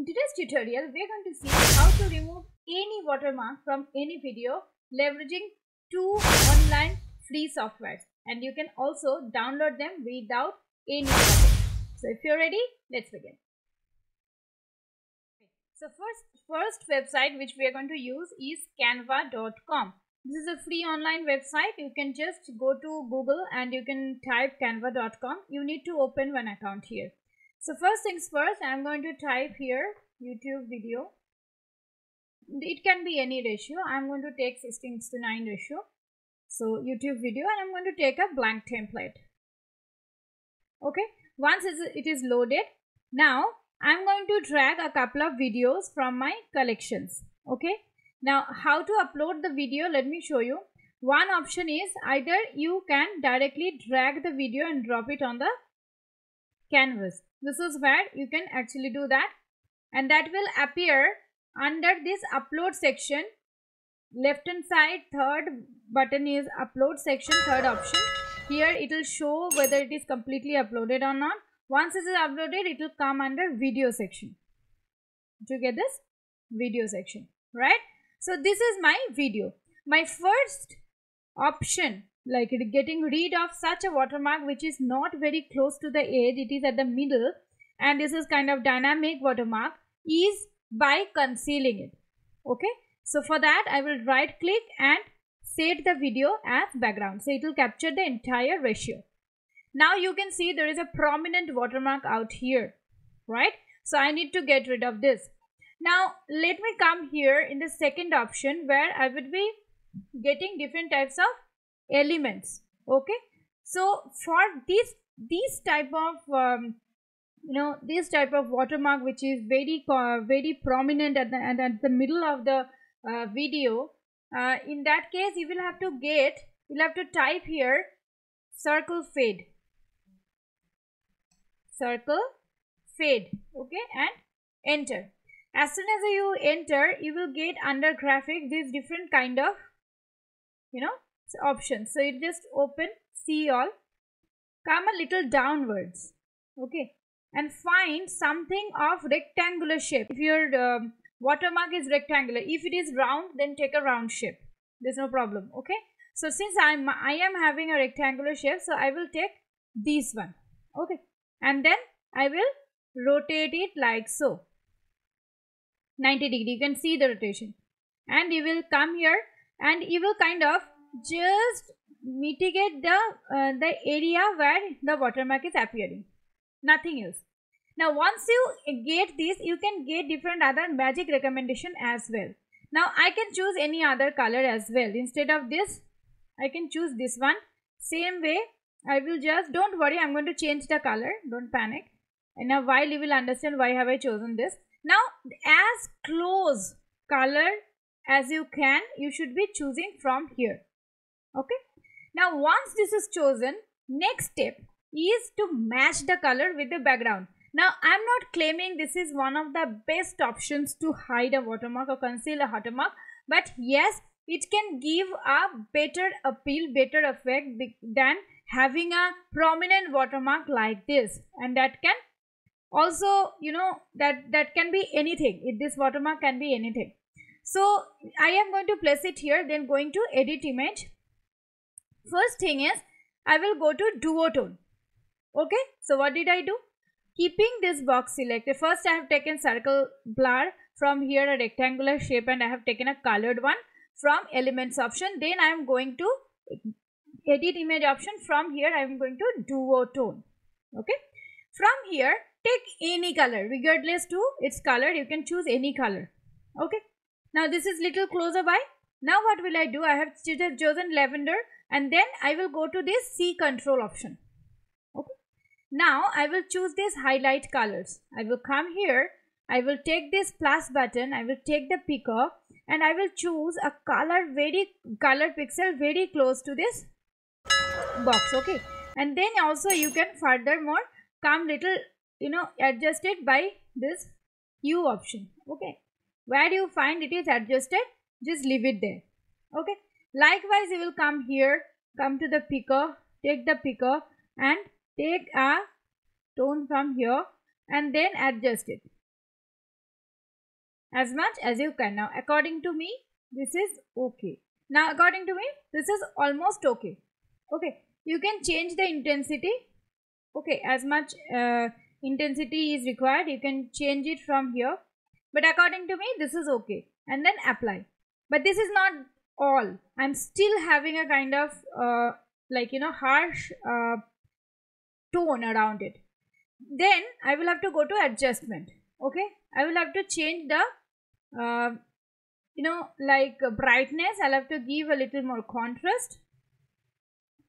In today's tutorial, we are going to see how to remove any watermark from any video leveraging two online free softwares and you can also download them without any problem. So if you're ready, let's begin. So first, first website which we are going to use is canva.com. This is a free online website. You can just go to Google and you can type canva.com. You need to open one account here. So first things first, I'm going to type here YouTube video. It can be any ratio. I'm going to take 16 to 9 ratio. So YouTube video and I'm going to take a blank template. Okay, once it is loaded, now I'm going to drag a couple of videos from my collections. Okay, now how to upload the video, let me show you. One option is either you can directly drag the video and drop it on the canvas. This is where you can actually do that. And that will appear under this upload section. Left hand side third button is upload section third option. Here it will show whether it is completely uploaded or not. Once it is uploaded it will come under video section. To get this? Video section right? So this is my video. My first option like getting rid of such a watermark which is not very close to the edge. It is at the middle. And this is kind of dynamic watermark is by concealing it. Okay? So for that i will right click and set the video as background. So it will capture the entire ratio. Now you can see there is a prominent watermark out here. Right? So i need to get rid of this. Now let me come here in the second option where i would be getting different types of elements okay? So for this this type of um, you know this type of watermark which is very uh, very prominent at the and at the middle of the uh, video uh, in that case you will have to get you'll have to type here circle fade. Circle fade okay and enter. As soon as you enter you will get under graphic this different kind of you know options so you just open see all come a little downwards okay and find something of rectangular shape. If your um, watermark is rectangular if it is round then take a round shape. There's no problem okay? So since i'm i am having a rectangular shape so i will take this one okay? And then i will rotate it like so. 90 degree you can see the rotation. And you will come here and you will kind of just mitigate the uh, the area where the watermark is appearing. Nothing else. Now once you get this you can get different other magic recommendation as well. Now i can choose any other color as well. Instead of this i can choose this one. Same way i will just don't worry i'm going to change the color. Don't panic. And now while you will understand why have i chosen this. Now as close color as you can you should be choosing from here okay? Now once this is chosen next step is to match the color with the background. Now i'm not claiming this is one of the best options to hide a watermark or conceal a watermark but yes it can give a better appeal better effect than having a prominent watermark like this. And that can also you know that that can be anything. If this watermark can be anything. So i am going to place it here then going to edit image First thing is I will go to duotone. Okay. So what did I do? Keeping this box selected. First I have taken circle blur from here a rectangular shape and I have taken a colored one from elements option. Then I am going to edit image option. From here I am going to duotone. Okay. From here take any color regardless to its color you can choose any color. Okay. Now this is little closer by. Now what will I do? I have chosen lavender and then I will go to this C control option. Okay. Now I will choose these highlight colors. I will come here. I will take this plus button. I will take the picker and I will choose a color very color pixel very close to this box. Okay. And then also you can furthermore come little you know adjust it by this U option. Okay. Where you find it is adjusted just leave it there. Okay likewise you will come here come to the picker take the picker and take a tone from here and then adjust it. As much as you can. Now according to me this is okay. Now according to me this is almost okay. Okay you can change the intensity. Okay as much uh, intensity is required you can change it from here. But according to me this is okay. And then apply. But this is not all. I'm still having a kind of uh, like you know harsh uh, tone around it. Then i will have to go to adjustment okay? I will have to change the uh, you know like brightness. I'll have to give a little more contrast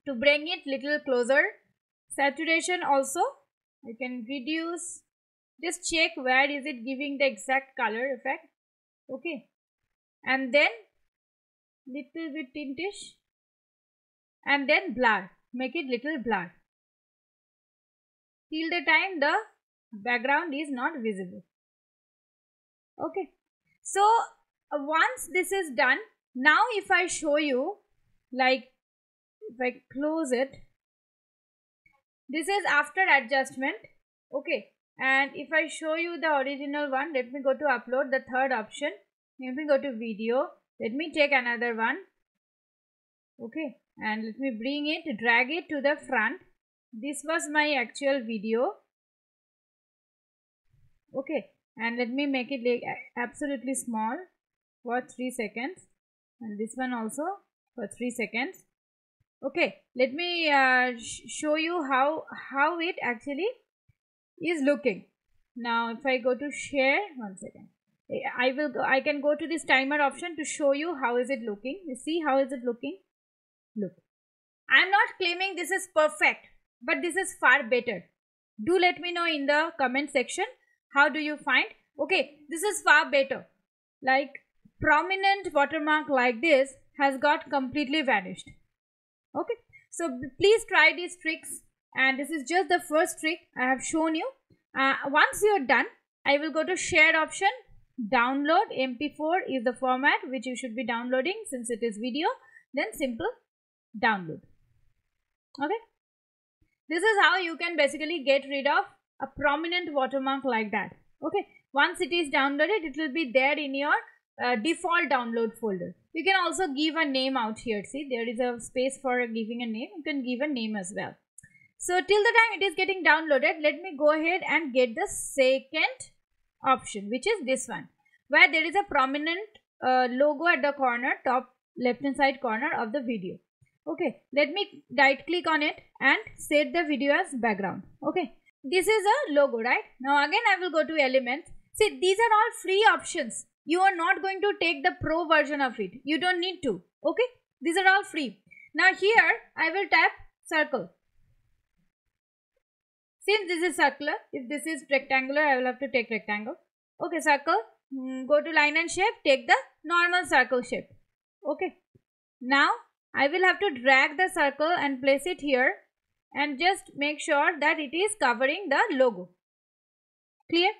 to bring it little closer. Saturation also I can reduce. Just check where is it giving the exact color effect okay? And then little bit tintish. And then blur. Make it little blur. Till the time the background is not visible. Okay. So once this is done now if I show you like if I close it this is after adjustment. Okay. And if I show you the original one let me go to upload the third option. Let me go to video let me take another one. Okay and let me bring it drag it to the front. This was my actual video. Okay and let me make it like absolutely small for 3 seconds. And this one also for 3 seconds. Okay let me uh, sh show you how how it actually is looking. Now if i go to share one second i will go i can go to this timer option to show you how is it looking. You see how is it looking? Look. I'm not claiming this is perfect but this is far better. Do let me know in the comment section. How do you find? Okay this is far better. Like prominent watermark like this has got completely vanished. Okay so please try these tricks. And this is just the first trick i have shown you. Uh, once you're done i will go to share option download mp4 is the format which you should be downloading since it is video. Then simple download. Okay? This is how you can basically get rid of a prominent watermark like that. Okay? Once it is downloaded it will be there in your uh, default download folder. You can also give a name out here. See there is a space for giving a name. You can give a name as well. So till the time it is getting downloaded let me go ahead and get the second option which is this one where there is a prominent uh, logo at the corner top left hand side corner of the video. Okay let me right click on it and set the video as background. Okay this is a logo right? Now again i will go to elements. See these are all free options. You are not going to take the pro version of it. You don't need to. Okay these are all free. Now here i will tap circle since this is circular if this is rectangular i will have to take rectangle okay circle mm, go to line and shape take the normal circle shape okay now i will have to drag the circle and place it here and just make sure that it is covering the logo clear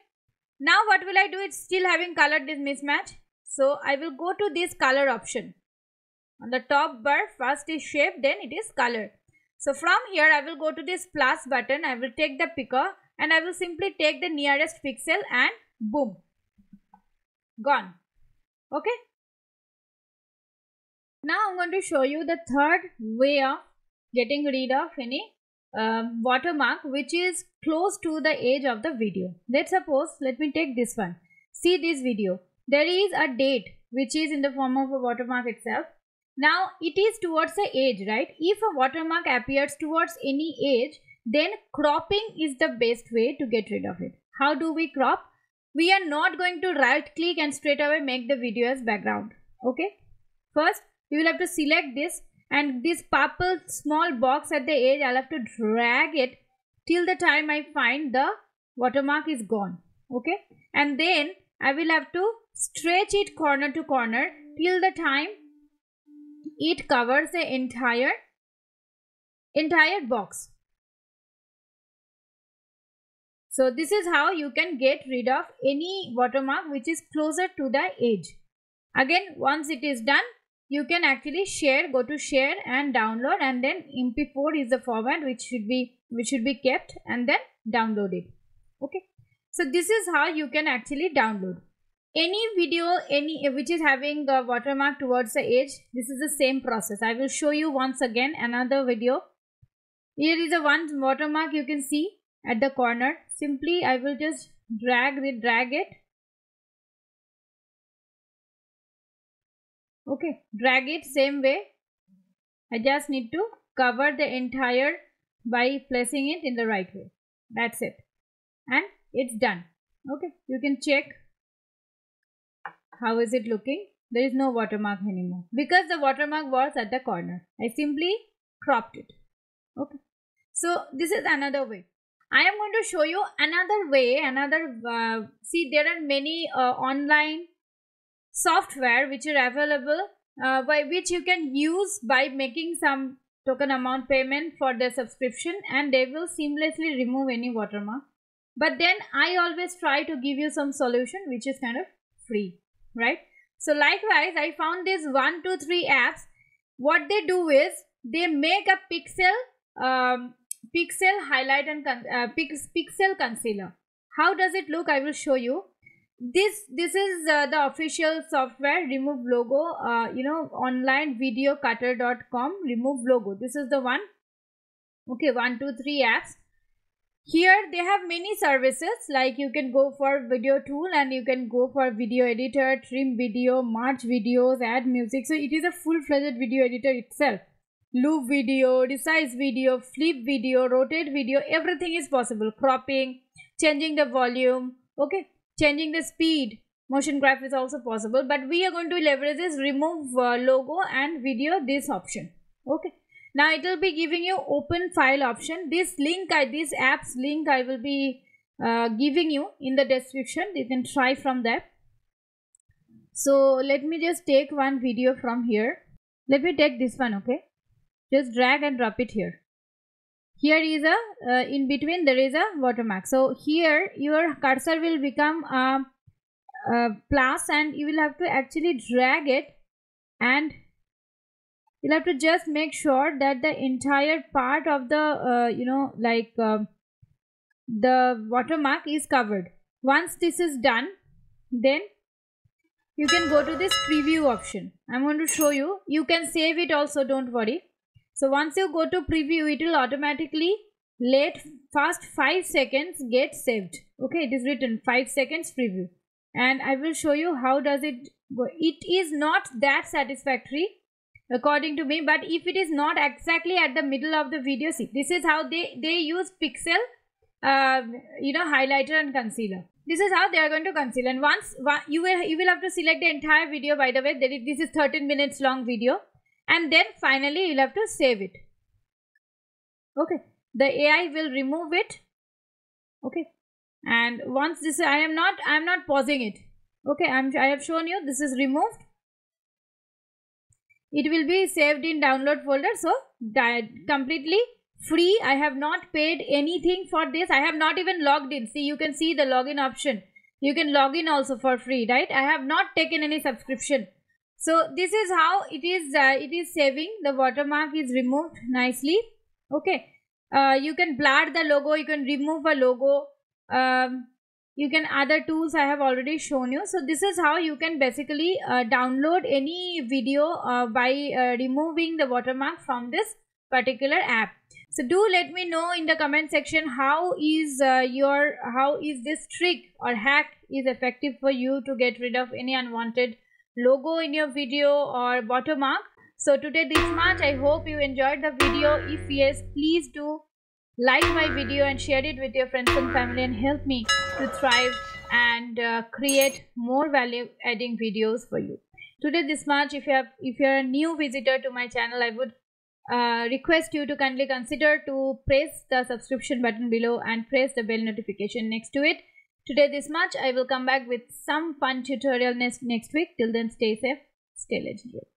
now what will I do? It's still having color this mismatch. So I will go to this color option. On the top bar, first is shape, then it is color. So from here, I will go to this plus button. I will take the picker and I will simply take the nearest pixel and boom. Gone. Okay. Now I'm going to show you the third way of getting rid of any uh, watermark which is close to the edge of the video. Let's suppose, let me take this one. See this video. There is a date which is in the form of a watermark itself. Now it is towards the edge, right? If a watermark appears towards any edge, then cropping is the best way to get rid of it. How do we crop? We are not going to right click and straight away make the video as background. Okay. First, we will have to select this and this purple small box at the edge I'll have to drag it till the time I find the watermark is gone okay and then I will have to stretch it corner to corner till the time it covers the entire entire box. So this is how you can get rid of any watermark which is closer to the edge. Again once it is done you can actually share go to share and download and then mp4 is the format which should be which should be kept and then download it. Okay? So this is how you can actually download any video any eh, which is having the watermark towards the edge this is the same process. I will show you once again another video. Here is a one watermark you can see at the corner. Simply i will just drag it drag it. Okay drag it same way. I just need to cover the entire by placing it in the right way. That's it. And it's done. Okay you can check how is it looking? There is no watermark anymore. Because the watermark was at the corner. I simply cropped it. Okay. So this is another way. I am going to show you another way another uh, see there are many uh, online software which are available uh, by which you can use by making some token amount payment for the subscription and they will seamlessly remove any watermark. But then i always try to give you some solution which is kind of free right? So likewise i found these one two three apps. What they do is they make a pixel um, pixel highlight and uh, pix, pixel concealer. How does it look? I will show you. This this is uh, the official software. Remove logo uh, you know online video cutter.com remove logo. This is the one. Okay one two three apps here they have many services like you can go for video tool and you can go for video editor trim video merge videos add music. So it is a full-fledged video editor itself. Loop video resize video flip video rotate video everything is possible. Cropping changing the volume okay? Changing the speed. Motion graph is also possible but we are going to leverage this remove uh, logo and video this option okay now it will be giving you open file option. This link i this apps link i will be uh, giving you in the description. You can try from there. So let me just take one video from here. Let me take this one okay? Just drag and drop it here. Here is a uh, in between there is a watermark. So here your cursor will become a, a plus and you will have to actually drag it and you'll have to just make sure that the entire part of the uh, you know like uh, the watermark is covered. Once this is done then you can go to this preview option. I'm going to show you. You can save it also don't worry. So once you go to preview it will automatically let first 5 seconds get saved. Okay it is written 5 seconds preview. And i will show you how does it go. It is not that satisfactory according to me but if it is not exactly at the middle of the video see this is how they they use pixel uh, you know highlighter and concealer. This is how they are going to conceal and once you will you will have to select the entire video by the way that this is 13 minutes long video and then finally you'll have to save it. Okay the ai will remove it. Okay and once this i am not i am not pausing it. Okay i'm i have shown you this is removed it will be saved in download folder. So that completely free. I have not paid anything for this. I have not even logged in. See you can see the login option. You can log in also for free right? I have not taken any subscription. So this is how it is uh, it is saving. The watermark is removed nicely. Okay. Uh, you can blur the logo. You can remove a logo. Um, you can other tools i have already shown you. So this is how you can basically uh, download any video uh, by uh, removing the watermark from this particular app. So do let me know in the comment section how is uh, your how is this trick or hack is effective for you to get rid of any unwanted logo in your video or watermark. So today this much. I hope you enjoyed the video. If yes please do like my video and share it with your friends and family and help me to thrive and uh, create more value adding videos for you. Today this much if you have if you're a new visitor to my channel i would uh, request you to kindly consider to press the subscription button below and press the bell notification next to it. Today this much i will come back with some fun tutorial next next week. Till then stay safe stay legendary